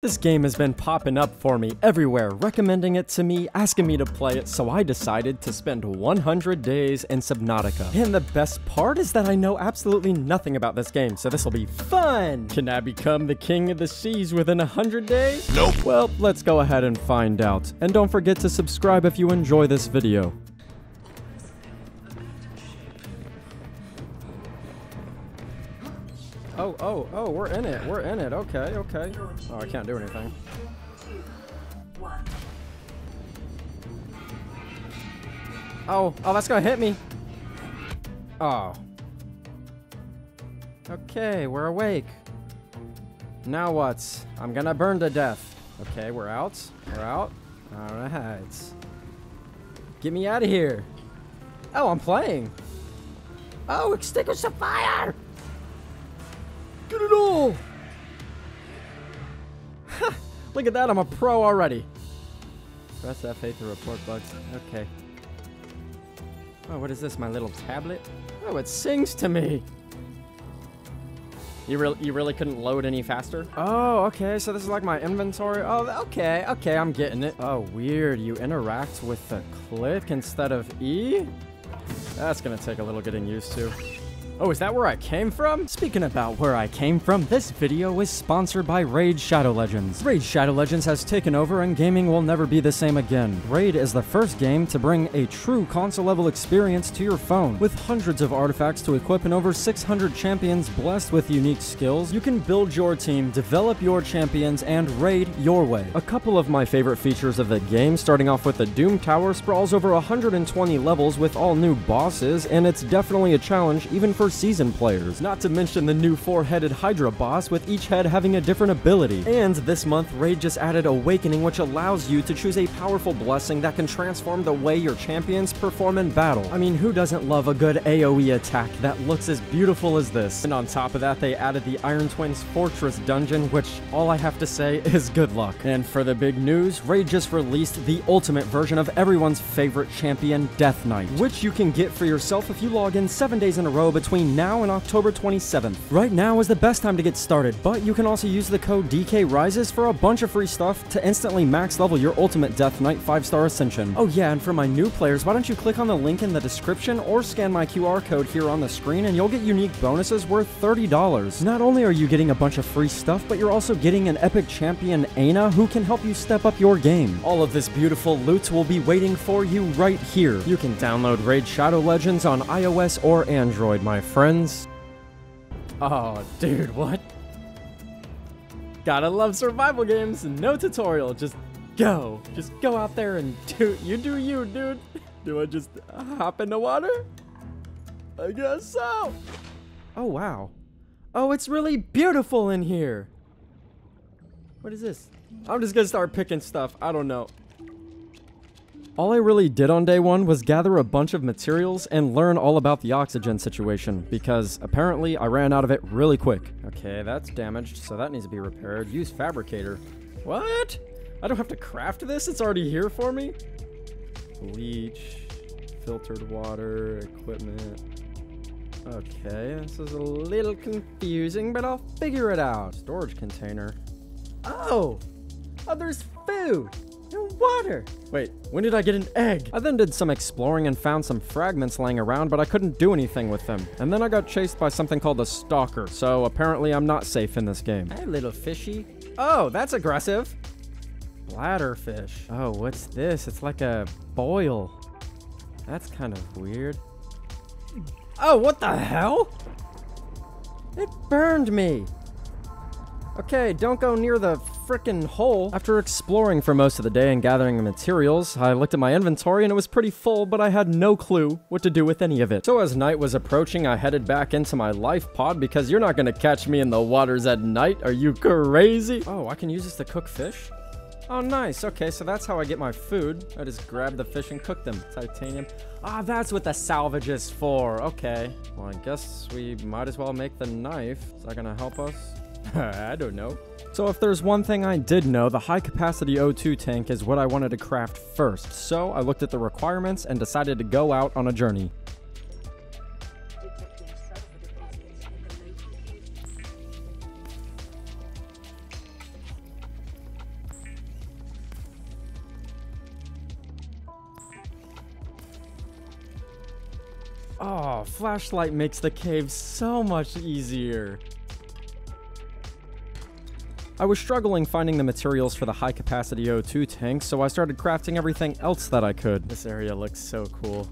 This game has been popping up for me everywhere, recommending it to me, asking me to play it, so I decided to spend 100 days in Subnautica. And the best part is that I know absolutely nothing about this game, so this will be fun! Can I become the king of the seas within 100 days? Nope. Well, let's go ahead and find out. And don't forget to subscribe if you enjoy this video. Oh, oh, oh, we're in it. We're in it. Okay, okay. Oh, I can't do anything. Oh, oh, that's gonna hit me. Oh. Okay, we're awake. Now what? I'm gonna burn to death. Okay, we're out. We're out. Alright. Get me out of here. Oh, I'm playing. Oh, extinguish the fire! All! Ha! Look at that, I'm a pro already. Press F8 to report bugs. Okay. Oh, what is this, my little tablet? Oh, it sings to me! You, re you really couldn't load any faster? Oh, okay, so this is like my inventory. Oh, okay, okay, I'm getting it. Oh, weird, you interact with the click instead of E? That's gonna take a little getting used to. Oh, is that where I came from? Speaking about where I came from, this video is sponsored by Raid Shadow Legends. Raid Shadow Legends has taken over and gaming will never be the same again. Raid is the first game to bring a true console level experience to your phone. With hundreds of artifacts to equip and over 600 champions blessed with unique skills, you can build your team, develop your champions, and raid your way. A couple of my favorite features of the game, starting off with the Doom Tower, sprawls over 120 levels with all new bosses, and it's definitely a challenge even for seasoned players. Not to mention the new four-headed Hydra boss with each head having a different ability. And this month, Raid just added Awakening which allows you to choose a powerful blessing that can transform the way your champions perform in battle. I mean, who doesn't love a good AoE attack that looks as beautiful as this? And on top of that, they added the Iron Twins Fortress dungeon, which all I have to say is good luck. And for the big news, Raid just released the ultimate version of everyone's favorite champion, Death Knight, which you can get for yourself if you log in 7 days in a row between now and October 27th. Right now is the best time to get started, but you can also use the code DKRises for a bunch of free stuff to instantly max level your ultimate Death Knight 5-star Ascension. Oh yeah, and for my new players, why don't you click on the link in the description or scan my QR code here on the screen and you'll get unique bonuses worth $30. Not only are you getting a bunch of free stuff, but you're also getting an epic champion, Ana, who can help you step up your game. All of this beautiful loot will be waiting for you right here. You can download Raid Shadow Legends on iOS or Android, my friends. Oh, dude, what? Gotta love survival games. No tutorial. Just go. Just go out there and do. You do you, dude. Do I just hop in the water? I guess so. Oh, wow. Oh, it's really beautiful in here. What is this? I'm just gonna start picking stuff. I don't know. All I really did on day one was gather a bunch of materials and learn all about the oxygen situation, because apparently I ran out of it really quick. Okay, that's damaged, so that needs to be repaired. Use fabricator. What? I don't have to craft this? It's already here for me? Bleach, filtered water, equipment. Okay, this is a little confusing, but I'll figure it out. Storage container. Oh! Oh, there's food! And water! Wait, when did I get an egg? I then did some exploring and found some fragments laying around, but I couldn't do anything with them. And then I got chased by something called a stalker, so apparently I'm not safe in this game. Hey, little fishy. Oh, that's aggressive. Bladderfish. Oh, what's this? It's like a boil. That's kind of weird. Oh, what the hell? It burned me. Okay, don't go near the frickin' hole. After exploring for most of the day and gathering the materials, I looked at my inventory and it was pretty full, but I had no clue what to do with any of it. So as night was approaching, I headed back into my life pod because you're not gonna catch me in the waters at night. Are you crazy? Oh, I can use this to cook fish? Oh, nice. Okay, so that's how I get my food. I just grab the fish and cook them. Titanium. Ah, that's what the salvage is for. Okay. Well, I guess we might as well make the knife. Is that gonna help us? I don't know. So if there's one thing I did know, the high capacity O2 tank is what I wanted to craft first, so I looked at the requirements and decided to go out on a journey. Oh, flashlight makes the cave so much easier. I was struggling finding the materials for the high capacity O2 tank, so I started crafting everything else that I could. This area looks so cool.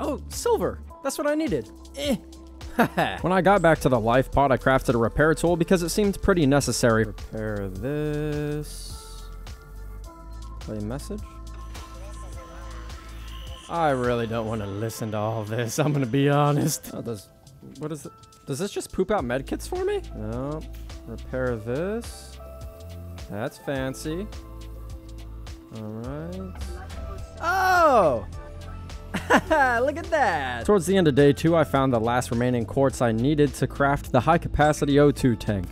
Oh, silver! That's what I needed. Eh. when I got back to the life pod, I crafted a repair tool because it seemed pretty necessary. Repair this. Play message. I really don't want to listen to all this. I'm gonna be honest. Oh, does what is it? Does this just poop out medkits for me? No. Repair this. That's fancy. All right. Oh! Look at that! Towards the end of day two, I found the last remaining quartz I needed to craft the high-capacity O2 tank.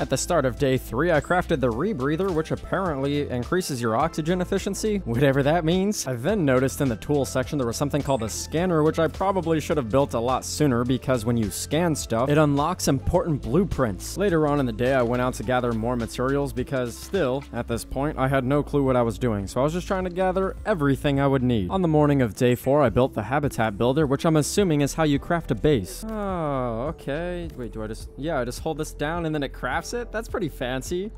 At the start of day 3, I crafted the rebreather, which apparently increases your oxygen efficiency, whatever that means. I then noticed in the tools section there was something called a scanner, which I probably should have built a lot sooner because when you scan stuff, it unlocks important blueprints. Later on in the day, I went out to gather more materials because still, at this point, I had no clue what I was doing, so I was just trying to gather everything I would need. On the morning of day 4, I built the habitat builder, which I'm assuming is how you craft a base. Oh, okay. Wait, do I just... Yeah, I just hold this down and then it crafts it? That's pretty fancy.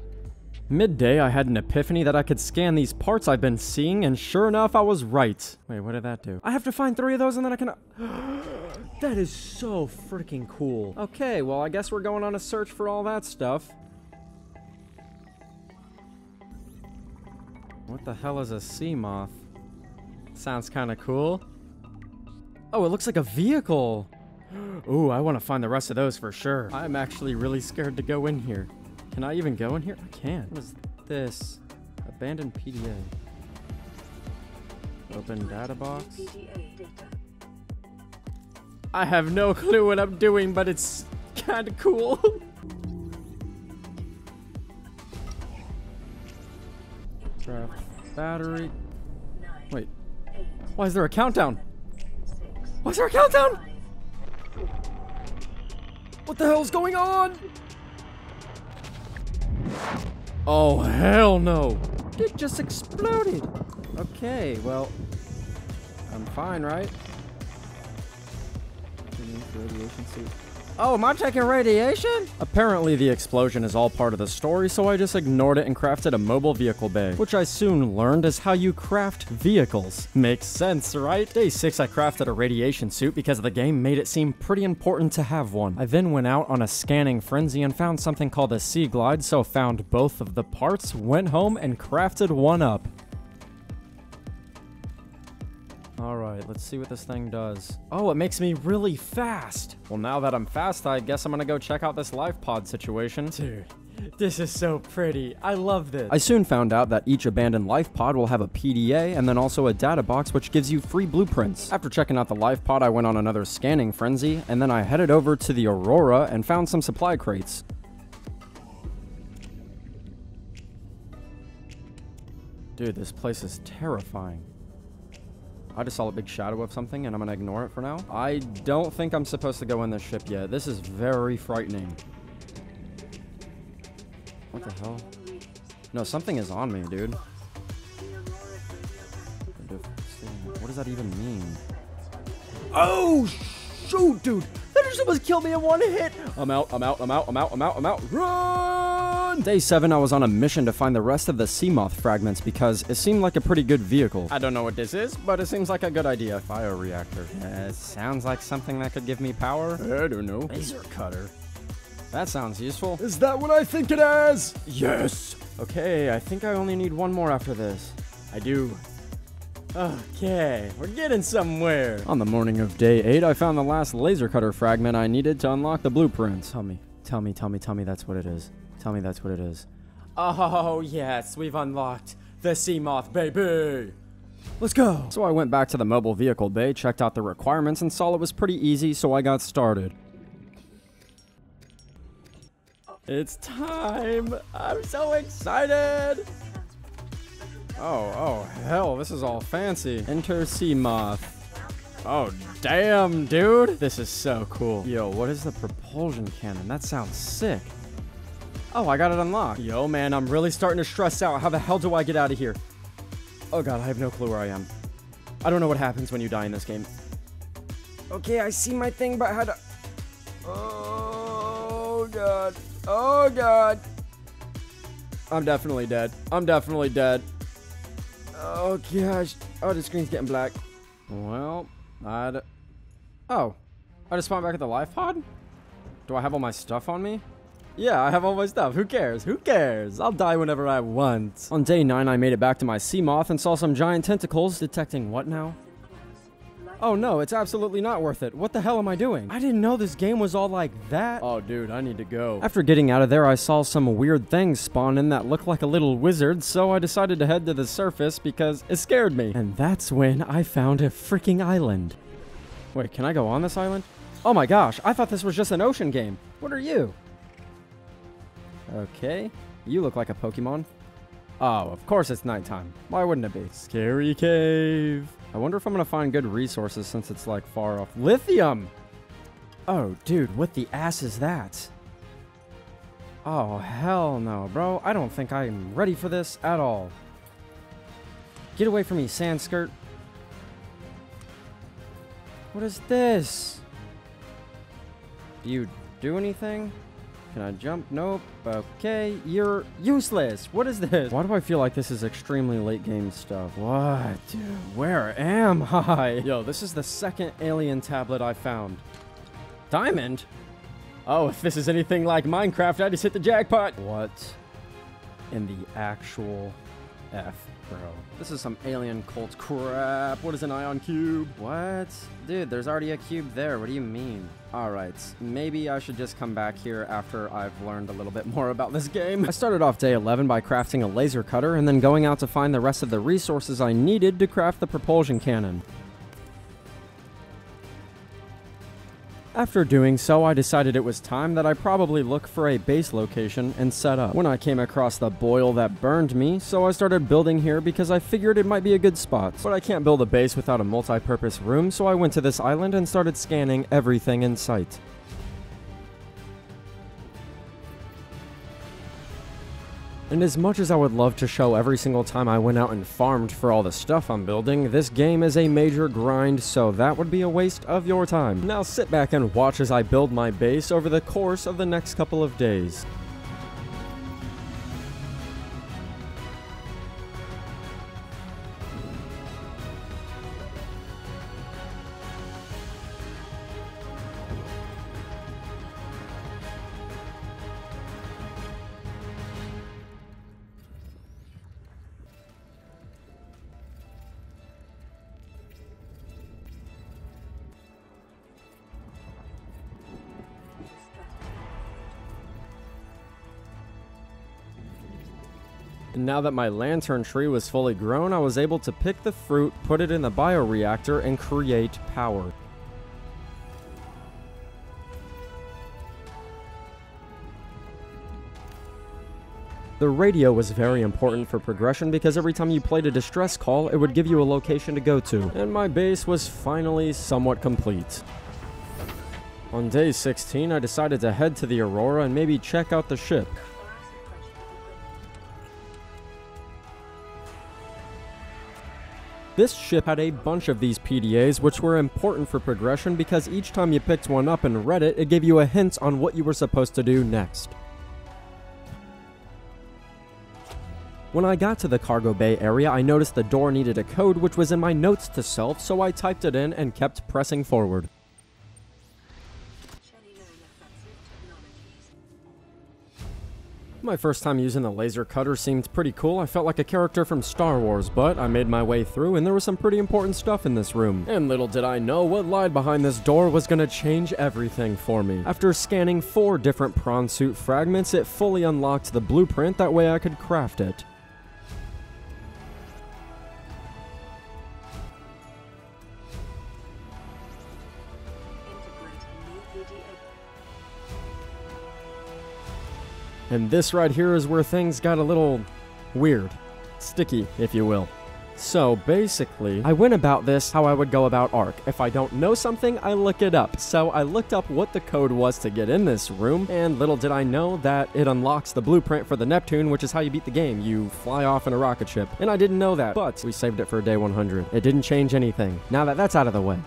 Midday, I had an epiphany that I could scan these parts I've been seeing, and sure enough, I was right. Wait, what did that do? I have to find three of those and then I can... that is so freaking cool. Okay, well, I guess we're going on a search for all that stuff. What the hell is a Seamoth? Sounds kind of cool. Oh, it looks like a vehicle. Ooh, I want to find the rest of those for sure. I'm actually really scared to go in here. Can I even go in here? I can. What is this? Abandoned PDA. Open data box. I have no clue what I'm doing, but it's kind of cool. Craft battery. Wait. Why is there a countdown? Why is there a countdown? What the hell's going on? Oh, hell no. It just exploded. Okay, well, I'm fine, right? Radiation suit. Oh, am I taking radiation? Apparently the explosion is all part of the story, so I just ignored it and crafted a mobile vehicle bay, which I soon learned is how you craft vehicles. Makes sense, right? Day 6 I crafted a radiation suit because the game made it seem pretty important to have one. I then went out on a scanning frenzy and found something called a Seaglide, so found both of the parts, went home, and crafted one up. Alright, let's see what this thing does. Oh, it makes me really fast! Well, now that I'm fast, I guess I'm gonna go check out this life pod situation. Dude, this is so pretty. I love this. I soon found out that each abandoned life pod will have a PDA and then also a data box which gives you free blueprints. After checking out the life pod, I went on another scanning frenzy, and then I headed over to the Aurora and found some supply crates. Dude, this place is terrifying. I just saw a big shadow of something and I'm gonna ignore it for now. I don't think I'm supposed to go in this ship yet. This is very frightening. What the hell? No, something is on me, dude. What does that even mean? Oh, shoot, dude. That just almost killed me in one hit. I'm out, I'm out, I'm out, I'm out, I'm out, I'm out. Run! Day 7, I was on a mission to find the rest of the Seamoth fragments because it seemed like a pretty good vehicle. I don't know what this is, but it seems like a good idea. Bioreactor. Uh, sounds like something that could give me power. I don't know. Laser cutter. That sounds useful. Is that what I think it is? Yes. Okay, I think I only need one more after this. I do. Okay, we're getting somewhere. On the morning of day 8, I found the last laser cutter fragment I needed to unlock the blueprints. Tell me, tell me, tell me, tell me that's what it is. Tell me that's what it is. Oh, yes, we've unlocked the Seamoth, baby! Let's go! So I went back to the mobile vehicle bay, checked out the requirements, and saw it was pretty easy, so I got started. It's time! I'm so excited! Oh, oh, hell, this is all fancy. Enter Seamoth. Oh, damn, dude. This is so cool. Yo, what is the propulsion cannon? That sounds sick. Oh, I got it unlocked. Yo, man, I'm really starting to stress out. How the hell do I get out of here? Oh, God, I have no clue where I am. I don't know what happens when you die in this game. Okay, I see my thing, but how to... Oh, God. Oh, God. I'm definitely dead. I'm definitely dead. Oh, gosh. Oh, the screen's getting black. Well, I'd... Oh. I just spawned back at the life pod? Do I have all my stuff on me? Yeah, I have all my stuff. Who cares? Who cares? I'll die whenever I want. On day 9, I made it back to my Seamoth and saw some giant tentacles detecting what now? Oh no, it's absolutely not worth it. What the hell am I doing? I didn't know this game was all like that. Oh dude, I need to go. After getting out of there, I saw some weird things spawn in that looked like a little wizard, so I decided to head to the surface because it scared me. And that's when I found a freaking island. Wait, can I go on this island? Oh my gosh, I thought this was just an ocean game. What are you? Okay, you look like a Pokemon. Oh, of course it's nighttime. Why wouldn't it be? Scary cave. I wonder if I'm gonna find good resources since it's like far off. Lithium! Oh, dude, what the ass is that? Oh, hell no, bro. I don't think I'm ready for this at all. Get away from me, sand skirt. What is this? Do you do anything? Can I jump? Nope. Okay, you're useless. What is this? Why do I feel like this is extremely late game stuff? What? Dude, where am I? Yo, this is the second alien tablet I found. Diamond? Oh, if this is anything like Minecraft, I just hit the jackpot. What in the actual F, bro? This is some alien cult crap. What is an ion cube? What? Dude, there's already a cube there. What do you mean? Alright, maybe I should just come back here after I've learned a little bit more about this game. I started off day 11 by crafting a laser cutter and then going out to find the rest of the resources I needed to craft the propulsion cannon. After doing so, I decided it was time that I probably look for a base location and set up. When I came across the boil that burned me, so I started building here because I figured it might be a good spot. But I can't build a base without a multi-purpose room, so I went to this island and started scanning everything in sight. And as much as I would love to show every single time I went out and farmed for all the stuff I'm building, this game is a major grind, so that would be a waste of your time. Now sit back and watch as I build my base over the course of the next couple of days. Now that my lantern tree was fully grown, I was able to pick the fruit, put it in the bioreactor, and create power. The radio was very important for progression because every time you played a distress call, it would give you a location to go to. And my base was finally somewhat complete. On day 16, I decided to head to the Aurora and maybe check out the ship. This ship had a bunch of these PDAs, which were important for progression because each time you picked one up and read it, it gave you a hint on what you were supposed to do next. When I got to the cargo bay area, I noticed the door needed a code which was in my notes to self, so I typed it in and kept pressing forward. My first time using the laser cutter seemed pretty cool. I felt like a character from Star Wars, but I made my way through and there was some pretty important stuff in this room. And little did I know what lied behind this door was gonna change everything for me. After scanning four different prawn suit fragments, it fully unlocked the blueprint, that way I could craft it. And this right here is where things got a little weird. Sticky, if you will. So basically, I went about this how I would go about Ark. If I don't know something, I look it up. So I looked up what the code was to get in this room, and little did I know that it unlocks the blueprint for the Neptune, which is how you beat the game. You fly off in a rocket ship. And I didn't know that, but we saved it for day 100. It didn't change anything. Now that that's out of the way.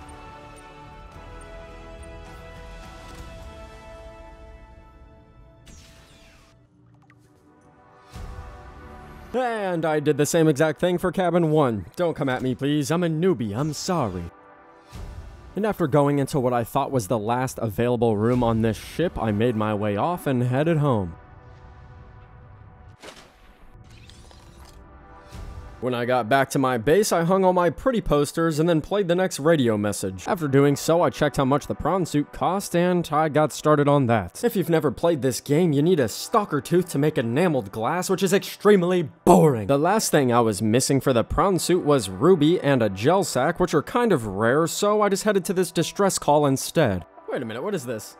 And I did the same exact thing for cabin 1. Don't come at me, please. I'm a newbie. I'm sorry. And after going into what I thought was the last available room on this ship, I made my way off and headed home. When I got back to my base, I hung all my pretty posters and then played the next radio message. After doing so, I checked how much the prawn suit cost and I got started on that. If you've never played this game, you need a stalker tooth to make enameled glass, which is extremely boring. The last thing I was missing for the prawn suit was ruby and a gel sack, which are kind of rare, so I just headed to this distress call instead. Wait a minute, what is this?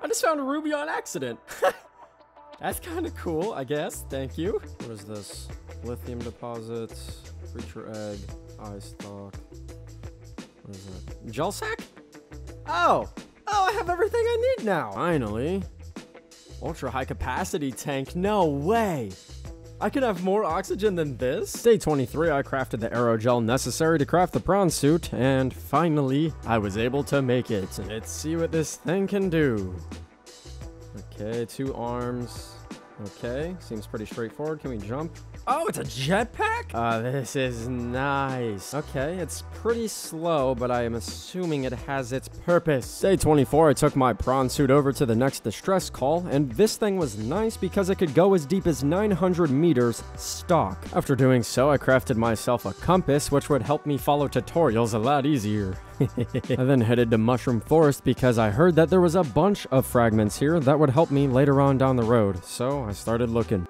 I just found a ruby on accident. That's kind of cool, I guess. Thank you. What is this? Lithium deposits, creature egg, eyestalk. What is that? Gel sack? Oh! Oh, I have everything I need now! Finally. Ultra high capacity tank, no way! I can have more oxygen than this? Day 23, I crafted the aerogel necessary to craft the prawn suit, and finally, I was able to make it. Let's see what this thing can do. Okay, two arms. Okay, seems pretty straightforward. Can we jump? Oh, it's a jetpack? Uh, this is nice. Okay, it's pretty slow, but I am assuming it has its purpose. Day 24, I took my prawn suit over to the next distress call, and this thing was nice because it could go as deep as 900 meters stock. After doing so, I crafted myself a compass, which would help me follow tutorials a lot easier. I then headed to Mushroom Forest because I heard that there was a bunch of fragments here that would help me later on down the road, so I started looking.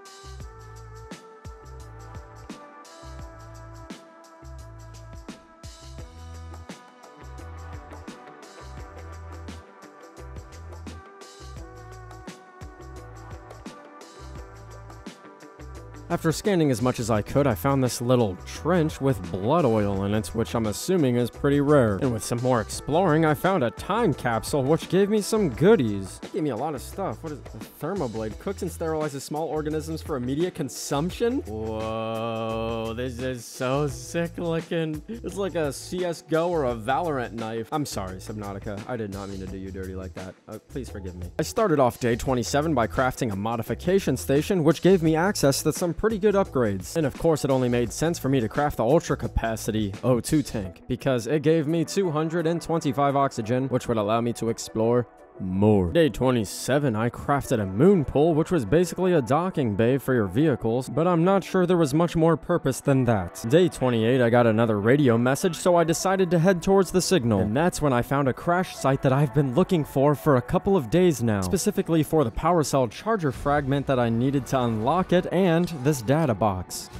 After scanning as much as I could, I found this little trench with blood oil in it, which I'm assuming is pretty rare. And with some more exploring, I found a time capsule, which gave me some goodies. It gave me a lot of stuff. What is it? A thermoblade cooks and sterilizes small organisms for immediate consumption? Whoa, this is so sick looking. It's like a CSGO or a Valorant knife. I'm sorry, Subnautica. I did not mean to do you dirty like that. Uh, please forgive me. I started off day 27 by crafting a modification station, which gave me access to some pretty good upgrades. And of course, it only made sense for me to craft the ultra capacity O2 tank, because it gave me 225 oxygen, which would allow me to explore more. Day 27, I crafted a moon pool, which was basically a docking bay for your vehicles, but I'm not sure there was much more purpose than that. Day 28, I got another radio message, so I decided to head towards the signal, and that's when I found a crash site that I've been looking for for a couple of days now, specifically for the power cell charger fragment that I needed to unlock it and this data box.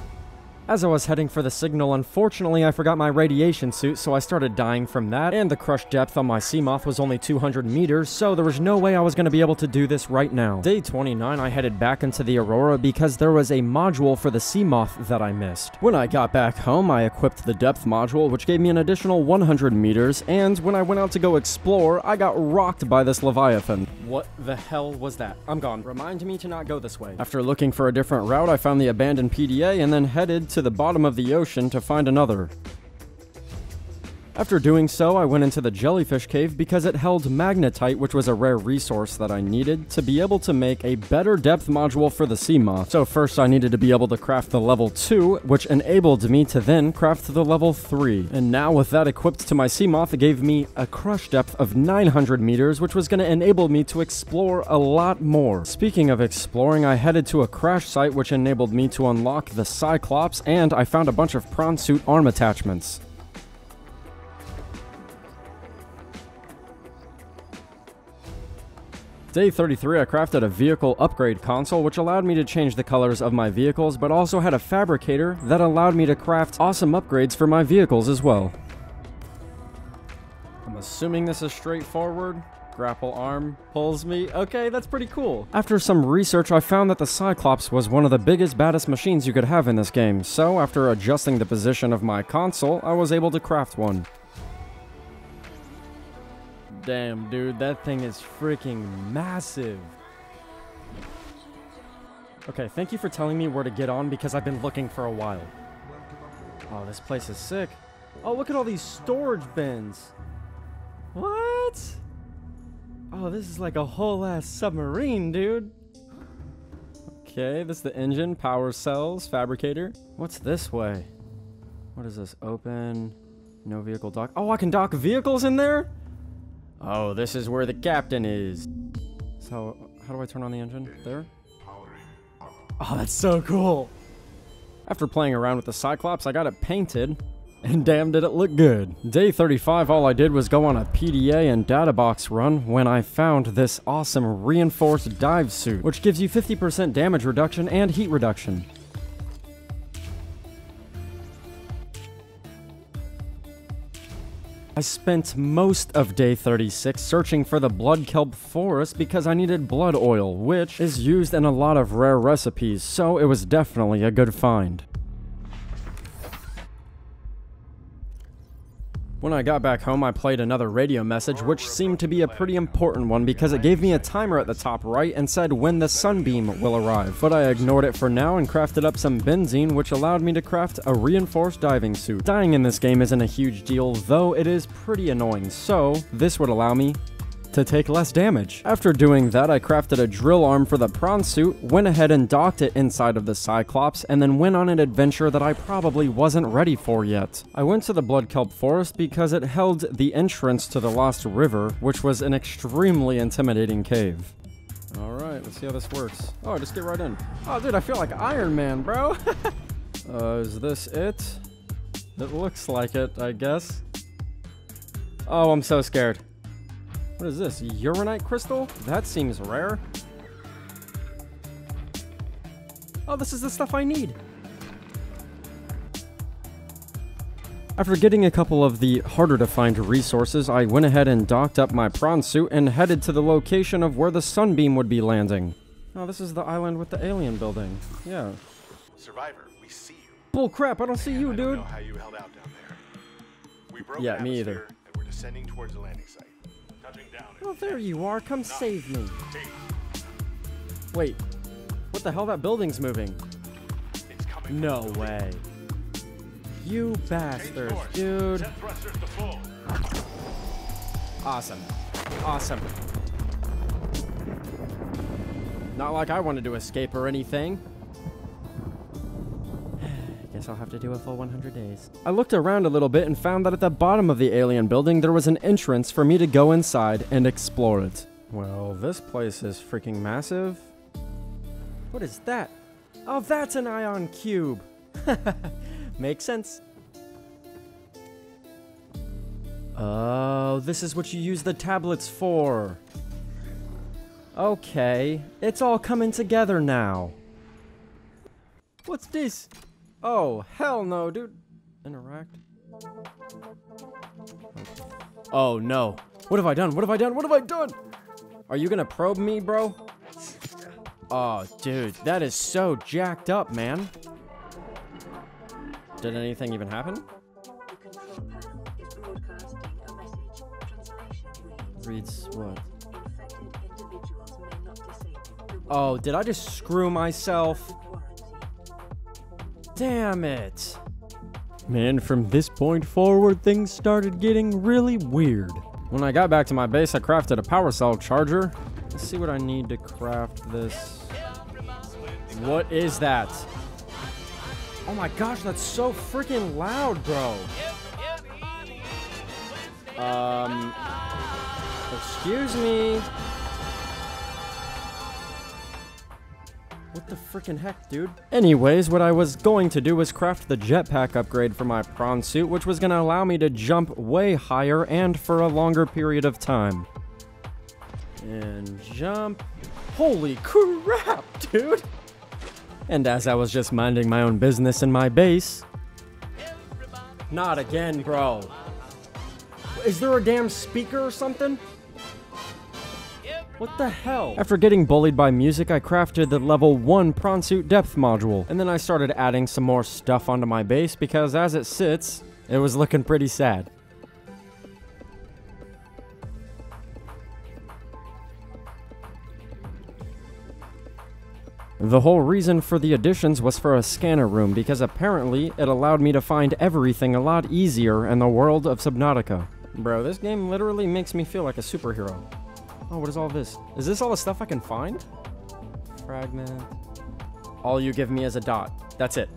As I was heading for the signal, unfortunately I forgot my radiation suit, so I started dying from that, and the crush depth on my Seamoth was only 200 meters, so there was no way I was going to be able to do this right now. Day 29, I headed back into the Aurora because there was a module for the Seamoth that I missed. When I got back home, I equipped the depth module, which gave me an additional 100 meters, and when I went out to go explore, I got rocked by this Leviathan. What the hell was that? I'm gone. Remind me to not go this way. After looking for a different route, I found the abandoned PDA and then headed to to the bottom of the ocean to find another. After doing so, I went into the jellyfish cave because it held magnetite, which was a rare resource that I needed to be able to make a better depth module for the Seamoth. So first I needed to be able to craft the level 2, which enabled me to then craft the level 3. And now with that equipped to my Seamoth, it gave me a crush depth of 900 meters, which was going to enable me to explore a lot more. Speaking of exploring, I headed to a crash site which enabled me to unlock the Cyclops, and I found a bunch of prawn suit arm attachments. Day 33, I crafted a vehicle upgrade console, which allowed me to change the colors of my vehicles, but also had a fabricator that allowed me to craft awesome upgrades for my vehicles as well. I'm assuming this is straightforward. grapple arm pulls me. Okay, that's pretty cool. After some research, I found that the Cyclops was one of the biggest, baddest machines you could have in this game. So, after adjusting the position of my console, I was able to craft one. Damn, dude, that thing is freaking massive. Okay, thank you for telling me where to get on because I've been looking for a while. Oh, this place is sick. Oh, look at all these storage bins. What? Oh, this is like a whole ass submarine, dude. Okay, this is the engine, power cells, fabricator. What's this way? What is this? Open. No vehicle dock. Oh, I can dock vehicles in there? Oh, this is where the captain is. So, how do I turn on the engine? There? Oh, that's so cool. After playing around with the Cyclops, I got it painted, and damn did it look good. Day 35, all I did was go on a PDA and data box run when I found this awesome reinforced dive suit, which gives you 50% damage reduction and heat reduction. I spent most of day 36 searching for the blood kelp forest because I needed blood oil, which is used in a lot of rare recipes, so it was definitely a good find. When I got back home, I played another radio message, which seemed to be a pretty important one because it gave me a timer at the top right and said when the sunbeam will arrive. But I ignored it for now and crafted up some benzene, which allowed me to craft a reinforced diving suit. Dying in this game isn't a huge deal, though it is pretty annoying, so this would allow me to take less damage. After doing that, I crafted a drill arm for the prawn suit, went ahead and docked it inside of the Cyclops, and then went on an adventure that I probably wasn't ready for yet. I went to the Blood Kelp Forest because it held the entrance to the Lost River, which was an extremely intimidating cave. Alright, let's see how this works. Oh, just get right in. Oh, dude, I feel like Iron Man, bro. uh, is this it? It looks like it, I guess. Oh, I'm so scared. What is this? uranite crystal? That seems rare. Oh, this is the stuff I need. After getting a couple of the harder to find resources, I went ahead and docked up my prawn suit and headed to the location of where the sunbeam would be landing. Oh, this is the island with the alien building. Yeah. Survivor, we see you. Bull crap, I don't see you, I dude. don't know how you held out down there. We broke Yeah, me either. And we're descending towards the landing site. Oh, there you are. Come save me. Wait. What the hell? That building's moving. No way. You bastards, dude. Awesome. Awesome. Not like I wanted to escape or anything. Guess I'll have to do a full 100 days. I looked around a little bit and found that at the bottom of the alien building there was an entrance for me to go inside and explore it. Well, this place is freaking massive. What is that? Oh, that's an ion cube. Makes sense. Oh, this is what you use the tablets for. Okay, it's all coming together now. What's this? Oh, hell no, dude. Interact. Oh no. What have I done? What have I done? What have I done? Are you gonna probe me, bro? Oh, dude, that is so jacked up, man. Did anything even happen? The control panel is broadcasting a message. Translation reads, what? infected individuals may not disable the Oh, did I just screw myself? Damn it. Man, from this point forward, things started getting really weird. When I got back to my base, I crafted a power cell charger. Let's see what I need to craft this. What is that? Oh my gosh, that's so freaking loud, bro. Um, excuse me. What the freaking heck, dude? Anyways, what I was going to do was craft the jetpack upgrade for my prawn suit, which was going to allow me to jump way higher and for a longer period of time. And jump. Holy crap, dude! And as I was just minding my own business in my base. Not again, bro. Is there a damn speaker or something? What the hell? After getting bullied by music, I crafted the level 1 prawn suit depth module, and then I started adding some more stuff onto my base because as it sits, it was looking pretty sad. The whole reason for the additions was for a scanner room because apparently it allowed me to find everything a lot easier in the world of Subnautica. Bro, this game literally makes me feel like a superhero. Oh, what is all this? Is this all the stuff I can find? Fragment. All you give me is a dot. That's it.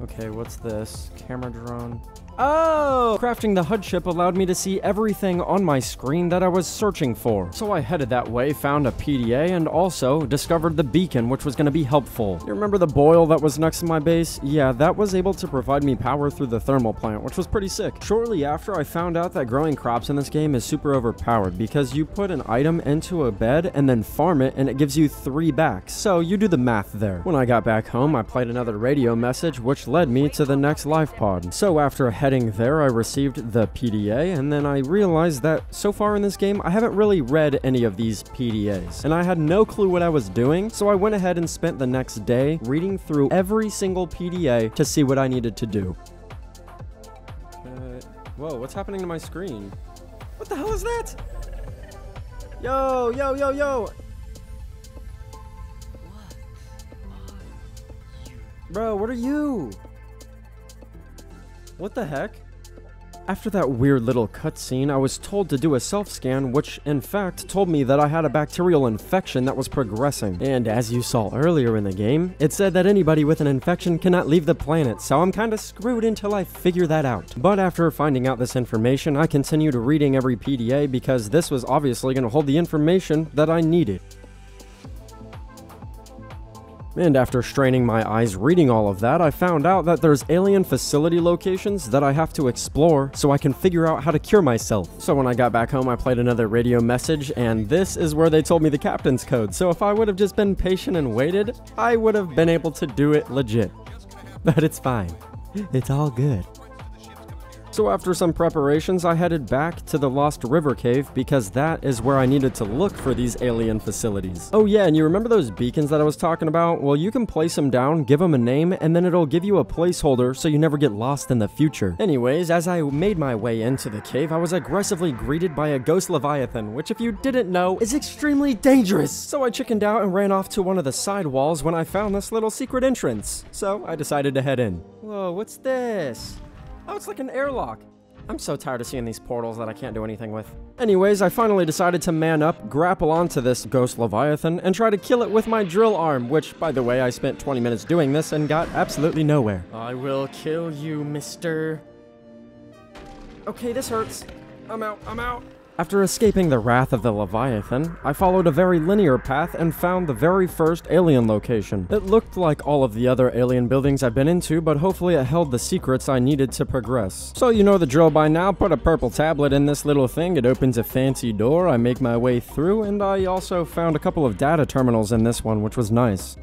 Okay, what's this? Camera drone. Oh! Crafting the HUD chip allowed me to see everything on my screen that I was searching for. So I headed that way, found a PDA, and also discovered the beacon, which was going to be helpful. You remember the boil that was next to my base? Yeah, that was able to provide me power through the thermal plant, which was pretty sick. Shortly after, I found out that growing crops in this game is super overpowered because you put an item into a bed and then farm it, and it gives you three back. So you do the math there. When I got back home, I played another radio message, which led me to the next life pod. So after heading there, I received the PDA, and then I realized that so far in this game, I haven't really read any of these PDAs, and I had no clue what I was doing, so I went ahead and spent the next day reading through every single PDA to see what I needed to do. Uh, whoa, what's happening to my screen? What the hell is that? Yo, yo, yo, yo! Bro, what are you? What the heck? After that weird little cutscene, I was told to do a self-scan, which in fact told me that I had a bacterial infection that was progressing. And as you saw earlier in the game, it said that anybody with an infection cannot leave the planet, so I'm kinda screwed until I figure that out. But after finding out this information, I continued reading every PDA because this was obviously gonna hold the information that I needed. And after straining my eyes reading all of that, I found out that there's alien facility locations that I have to explore so I can figure out how to cure myself. So when I got back home, I played another radio message, and this is where they told me the captain's code. So if I would have just been patient and waited, I would have been able to do it legit. But it's fine. It's all good. So after some preparations, I headed back to the Lost River Cave because that is where I needed to look for these alien facilities. Oh yeah, and you remember those beacons that I was talking about? Well, you can place them down, give them a name, and then it'll give you a placeholder so you never get lost in the future. Anyways, as I made my way into the cave, I was aggressively greeted by a ghost leviathan, which if you didn't know, is extremely dangerous. So I chickened out and ran off to one of the side walls when I found this little secret entrance. So I decided to head in. Whoa, what's this? Oh, it's like an airlock. I'm so tired of seeing these portals that I can't do anything with. Anyways, I finally decided to man up, grapple onto this ghost leviathan, and try to kill it with my drill arm, which, by the way, I spent 20 minutes doing this and got absolutely nowhere. I will kill you, mister. Okay, this hurts. I'm out, I'm out. After escaping the wrath of the Leviathan, I followed a very linear path and found the very first alien location. It looked like all of the other alien buildings I've been into, but hopefully it held the secrets I needed to progress. So you know the drill by now, put a purple tablet in this little thing, it opens a fancy door, I make my way through, and I also found a couple of data terminals in this one, which was nice.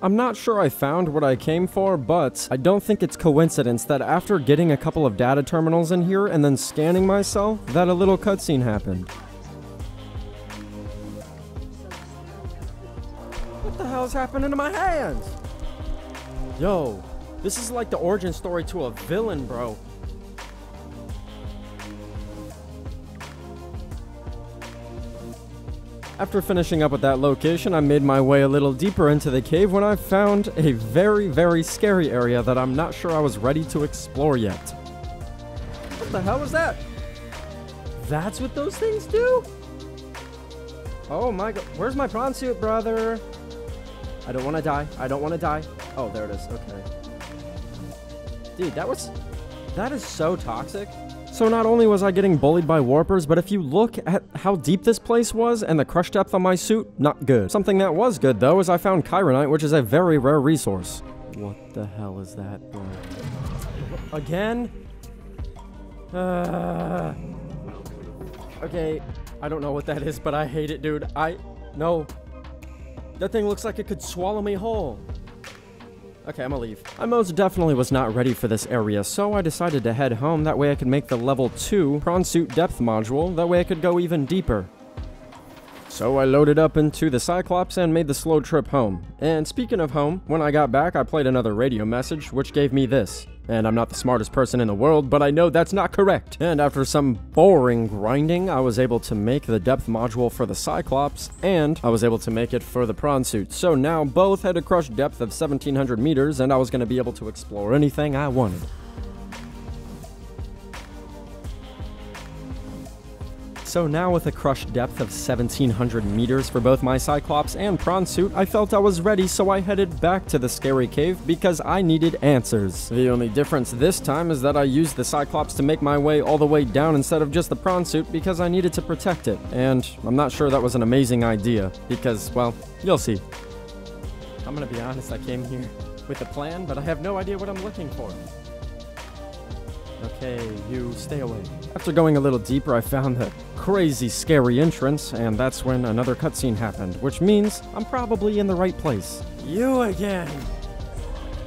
I'm not sure I found what I came for, but I don't think it's coincidence that after getting a couple of data terminals in here and then scanning myself, that a little cutscene happened. What the hell's happening to my hands? Yo, this is like the origin story to a villain, bro. After finishing up at that location, I made my way a little deeper into the cave when I found a very, very scary area that I'm not sure I was ready to explore yet. What the hell was that? That's what those things do? Oh my god, where's my prawn suit, brother? I don't want to die. I don't want to die. Oh, there it is. Okay. Dude, that was... That is so toxic. So not only was I getting bullied by warpers, but if you look at how deep this place was and the crush depth on my suit, not good. Something that was good though is I found kyanite, which is a very rare resource. What the hell is that, bro? Again? Uh, okay, I don't know what that is, but I hate it, dude. I... No. That thing looks like it could swallow me whole. Okay, I'm gonna leave. I most definitely was not ready for this area, so I decided to head home. That way I could make the level 2 prawn suit depth module. That way I could go even deeper. So I loaded up into the Cyclops and made the slow trip home. And speaking of home, when I got back, I played another radio message, which gave me this. And I'm not the smartest person in the world, but I know that's not correct. And after some boring grinding, I was able to make the depth module for the Cyclops, and I was able to make it for the prawn suit. So now both had a crush depth of 1700 meters, and I was going to be able to explore anything I wanted. So now with a crush depth of 1700 meters for both my Cyclops and Prawn suit, I felt I was ready so I headed back to the scary cave because I needed answers. The only difference this time is that I used the Cyclops to make my way all the way down instead of just the Prawn suit because I needed to protect it. And I'm not sure that was an amazing idea because, well, you'll see. I'm gonna be honest, I came here with a plan, but I have no idea what I'm looking for. Okay, you stay away. After going a little deeper, I found the crazy scary entrance, and that's when another cutscene happened, which means I'm probably in the right place. You again!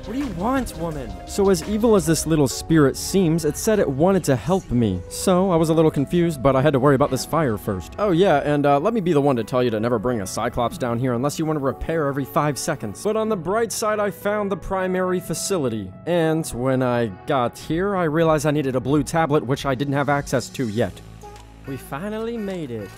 What do you want, woman? So, as evil as this little spirit seems, it said it wanted to help me. So, I was a little confused, but I had to worry about this fire first. Oh, yeah, and uh, let me be the one to tell you to never bring a Cyclops down here unless you want to repair every five seconds. But on the bright side, I found the primary facility. And when I got here, I realized I needed a blue tablet, which I didn't have access to yet. We finally made it.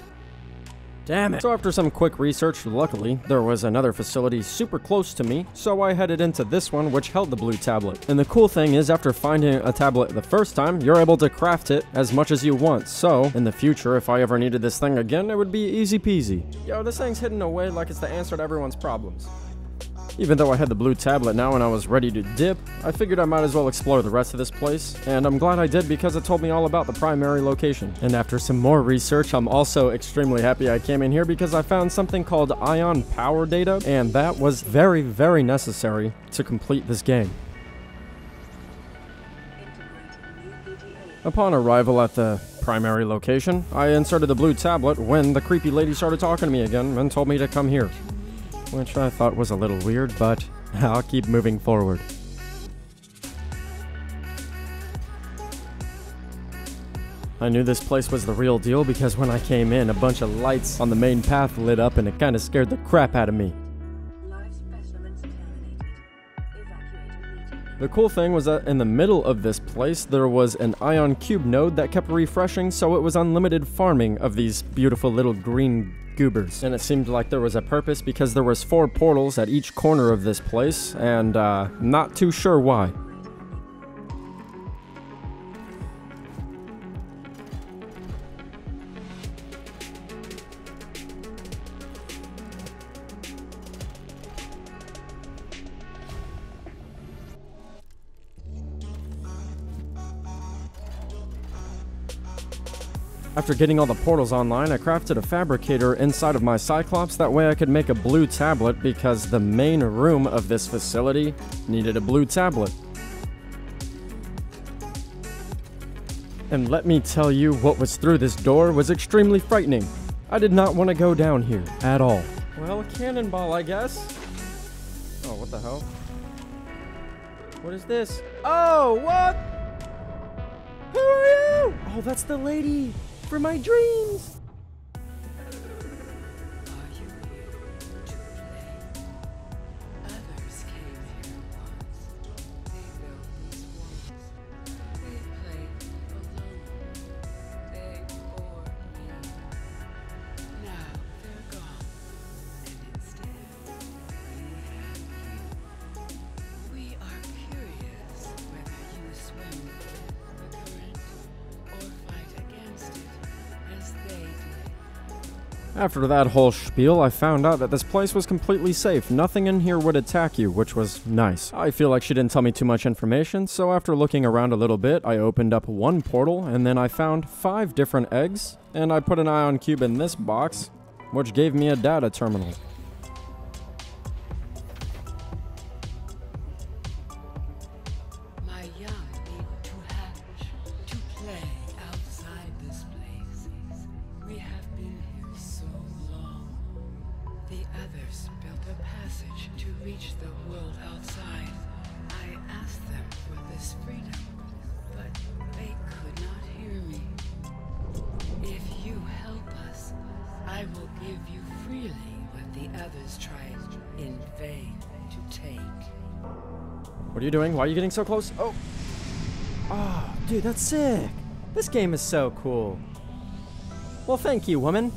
Damn it. So after some quick research, luckily, there was another facility super close to me, so I headed into this one which held the blue tablet. And the cool thing is after finding a tablet the first time, you're able to craft it as much as you want. So, in the future, if I ever needed this thing again, it would be easy peasy. Yo, this thing's hidden away like it's the answer to everyone's problems. Even though I had the blue tablet now and I was ready to dip, I figured I might as well explore the rest of this place, and I'm glad I did because it told me all about the primary location. And after some more research, I'm also extremely happy I came in here because I found something called ion power data, and that was very, very necessary to complete this game. Upon arrival at the primary location, I inserted the blue tablet when the creepy lady started talking to me again and told me to come here. Which I thought was a little weird, but I'll keep moving forward. I knew this place was the real deal because when I came in, a bunch of lights on the main path lit up and it kinda scared the crap out of me. The cool thing was that in the middle of this place, there was an ion cube node that kept refreshing, so it was unlimited farming of these beautiful little green goobers. And it seemed like there was a purpose because there was four portals at each corner of this place, and uh, not too sure why. After getting all the portals online, I crafted a fabricator inside of my Cyclops. That way I could make a blue tablet because the main room of this facility needed a blue tablet. And let me tell you, what was through this door was extremely frightening. I did not want to go down here at all. Well, a cannonball, I guess. Oh, what the hell? What is this? Oh, what? Who are you? Oh, that's the lady from my dreams. After that whole spiel, I found out that this place was completely safe. Nothing in here would attack you, which was nice. I feel like she didn't tell me too much information, so after looking around a little bit, I opened up one portal, and then I found five different eggs, and I put an ion cube in this box, which gave me a data terminal. My young need to hatch, to play reach the world outside. I asked them for this freedom, but they could not hear me. If you help us, I will give you freely what the others tried in vain to take. What are you doing? Why are you getting so close? Oh. Oh, dude, that's sick. This game is so cool. Well, thank you, woman.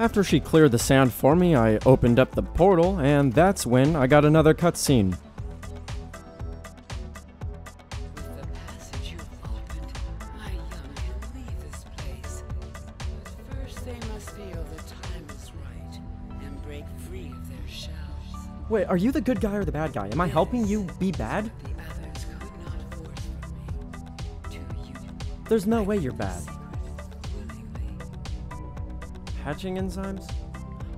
After she cleared the sand for me, I opened up the portal, and that's when I got another cutscene. With the passage you've opened, my young can leave this place. But first they must feel the time is right and break free of their shells. Wait, are you the good guy or the bad guy? Am I helping you be bad? The could not force me. To you, There's no way you're bad. Hatching enzymes?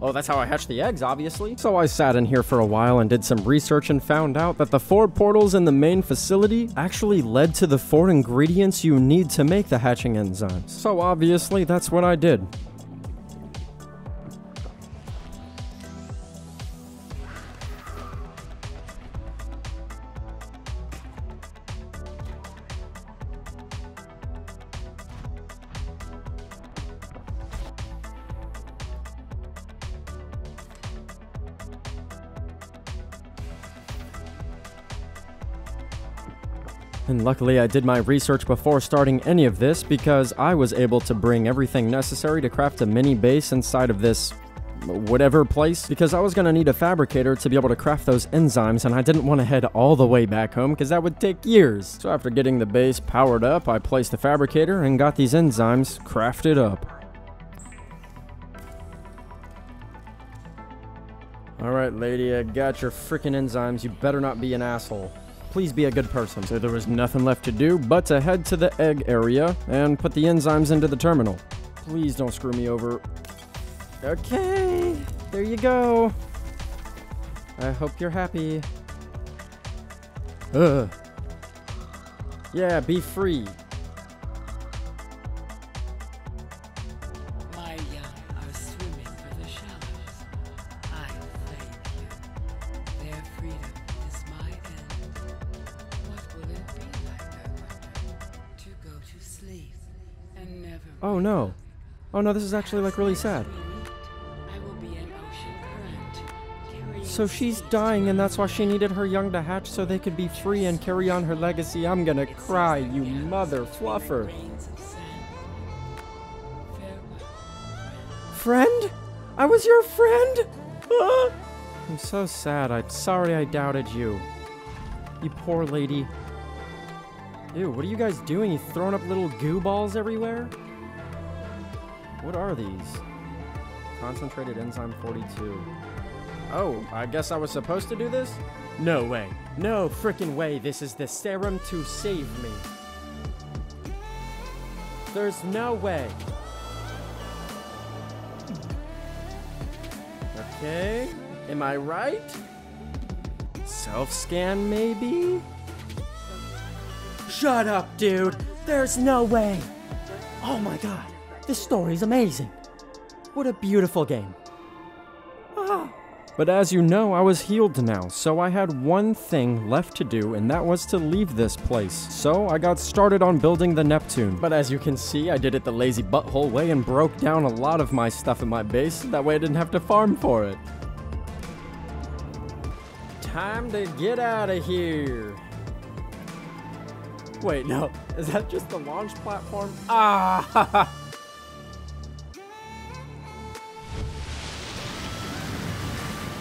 Oh, that's how I hatched the eggs, obviously. So I sat in here for a while and did some research and found out that the four portals in the main facility actually led to the four ingredients you need to make the hatching enzymes. So obviously, that's what I did. And luckily, I did my research before starting any of this because I was able to bring everything necessary to craft a mini base inside of this whatever place because I was going to need a fabricator to be able to craft those enzymes and I didn't want to head all the way back home because that would take years. So after getting the base powered up, I placed the fabricator and got these enzymes crafted up. Alright, lady, I got your freaking enzymes. You better not be an asshole. Please be a good person. So there was nothing left to do but to head to the egg area and put the enzymes into the terminal. Please don't screw me over. Okay, there you go. I hope you're happy. Ugh. Yeah, be free. Oh no. Oh no, this is actually like really sad. So she's dying, and that's why she needed her young to hatch so they could be free and carry on her legacy. I'm gonna cry, you mother fluffer. Friend? I was your friend? Ah! I'm so sad. I'm sorry I doubted you. You poor lady. Ew, what are you guys doing? You throwing up little goo balls everywhere? What are these? Concentrated enzyme 42. Oh, I guess I was supposed to do this? No way. No freaking way. This is the serum to save me. There's no way. Okay. Am I right? Self scan, maybe? Shut up, dude. There's no way. Oh my god. This story's amazing. What a beautiful game. Ah. But as you know, I was healed now, so I had one thing left to do, and that was to leave this place. So I got started on building the Neptune. But as you can see, I did it the lazy butthole way and broke down a lot of my stuff in my base. That way I didn't have to farm for it. Time to get out of here. Wait, no. Is that just the launch platform? Ah!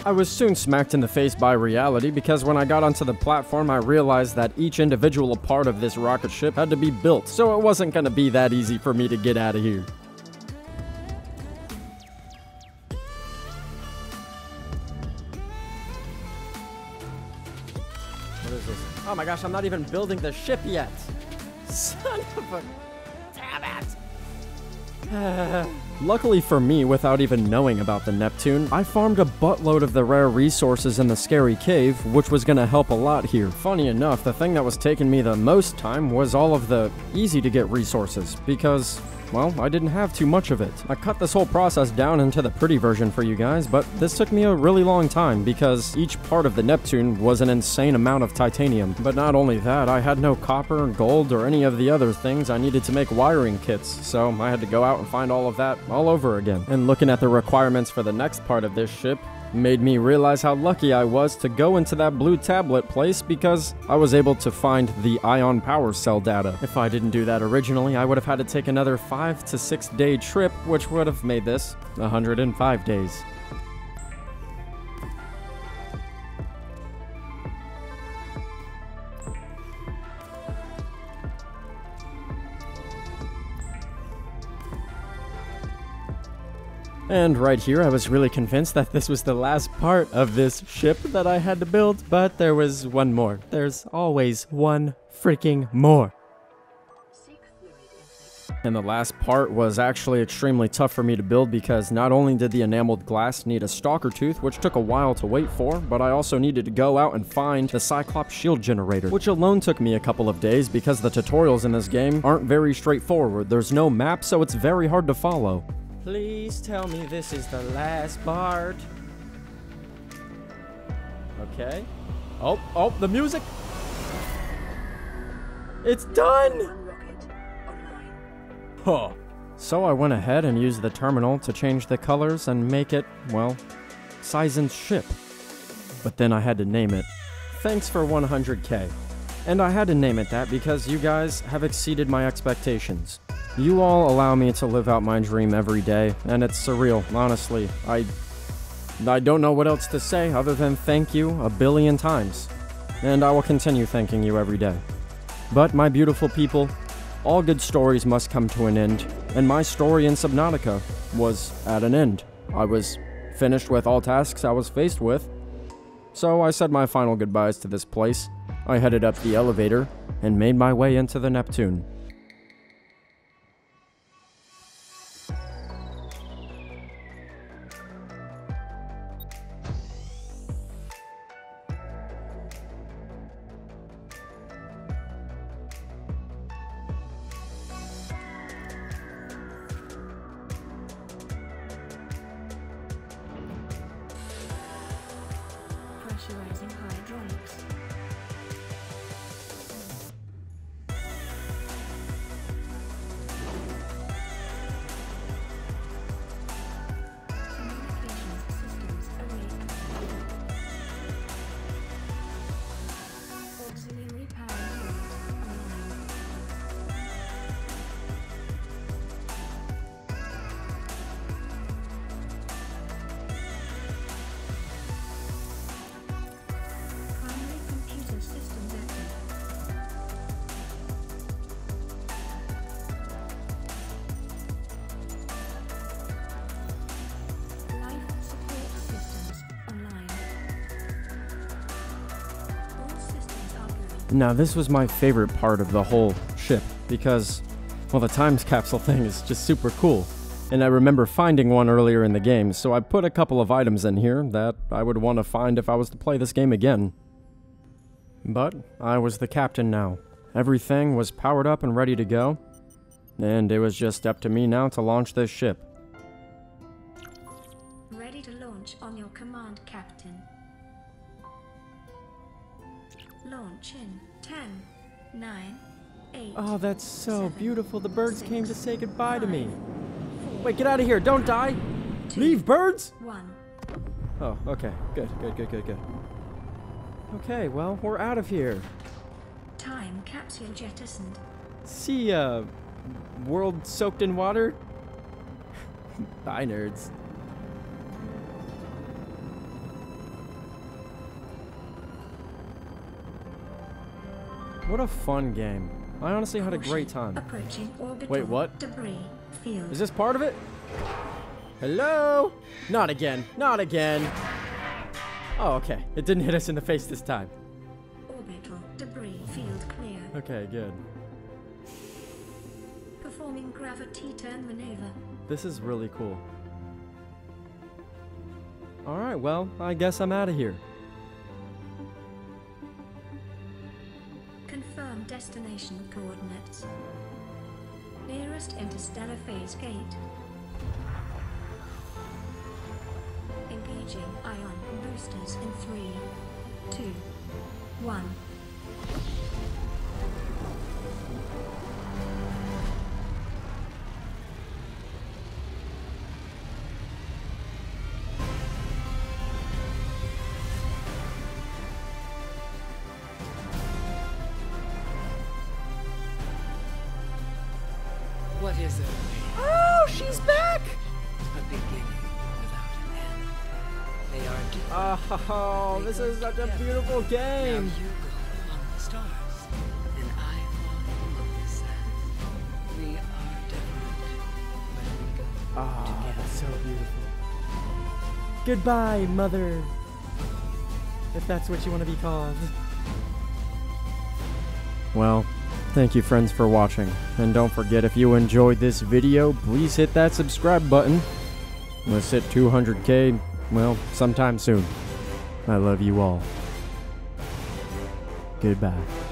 I was soon smacked in the face by reality because when I got onto the platform, I realized that each individual part of this rocket ship had to be built, so it wasn't gonna be that easy for me to get out of here. What is this? Oh my gosh, I'm not even building the ship yet. Son of a. Luckily for me, without even knowing about the Neptune, I farmed a buttload of the rare resources in the scary cave, which was gonna help a lot here. Funny enough, the thing that was taking me the most time was all of the easy to get resources, because, well, I didn't have too much of it. I cut this whole process down into the pretty version for you guys, but this took me a really long time because each part of the Neptune was an insane amount of titanium. But not only that, I had no copper, gold, or any of the other things I needed to make wiring kits, so I had to go out and find all of that all over again. And looking at the requirements for the next part of this ship, made me realize how lucky I was to go into that blue tablet place because I was able to find the ion power cell data. If I didn't do that originally, I would have had to take another 5 to 6 day trip, which would have made this 105 days. And right here, I was really convinced that this was the last part of this ship that I had to build, but there was one more. There's always one freaking more. And the last part was actually extremely tough for me to build because not only did the enameled glass need a stalker tooth, which took a while to wait for, but I also needed to go out and find the Cyclops shield generator, which alone took me a couple of days because the tutorials in this game aren't very straightforward. There's no map, so it's very hard to follow. Please tell me this is the last part. Okay. Oh, oh, the music! It's done! Huh. So I went ahead and used the terminal to change the colors and make it, well, Syzen's ship. But then I had to name it. Thanks for 100k. And I had to name it that because you guys have exceeded my expectations. You all allow me to live out my dream every day, and it's surreal, honestly. I I don't know what else to say other than thank you a billion times. And I will continue thanking you every day. But my beautiful people, all good stories must come to an end, and my story in Subnautica was at an end. I was finished with all tasks I was faced with. So I said my final goodbyes to this place. I headed up the elevator and made my way into the Neptune. Now, this was my favorite part of the whole ship because, well, the times capsule thing is just super cool. And I remember finding one earlier in the game, so I put a couple of items in here that I would want to find if I was to play this game again. But I was the captain now. Everything was powered up and ready to go, and it was just up to me now to launch this ship. 9, 8. Oh, that's so seven, beautiful. The birds six, came to say goodbye to me. four, Wait, get out of here. Don't die. two, Leave, birds! 1. Oh, okay. Good, good, good, good, good. Okay, well, we're out of here. Time capsule jettisoned. See ya, world soaked in water? Bye, nerds. What a fun game. I honestly had a great time. Approaching orbital Wait, what? debris field. Is this part of it? Hello? Not again. Not again. Oh, okay. It didn't hit us in the face this time. Orbital debris field clear. Okay, good. Performing gravity turn maneuver. This is really cool. Alright, well, I guess I'm out of here. confirm destination coordinates. Nearest interstellar phase gate. Engaging ion boosters in three, two, one. 2, 1. Oh, this is such a beautiful game. Ah, together. that's so beautiful. Goodbye, mother. If that's what you want to be called. Well, thank you friends for watching. And don't forget if you enjoyed this video, please hit that subscribe button. Let's hit 200k, well, sometime soon. I love you all. Goodbye.